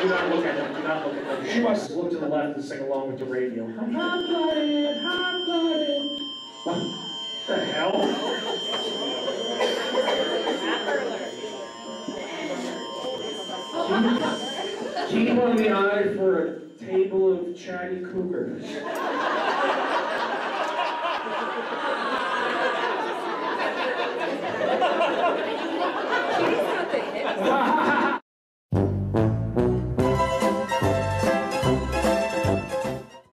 Do not look at them. Do not look at them. She wants to look to the left and sing along with the radio. I'm hot blooded. Hot blooded. What the hell? she, she won the eye for a table of chatty cougars. Wow.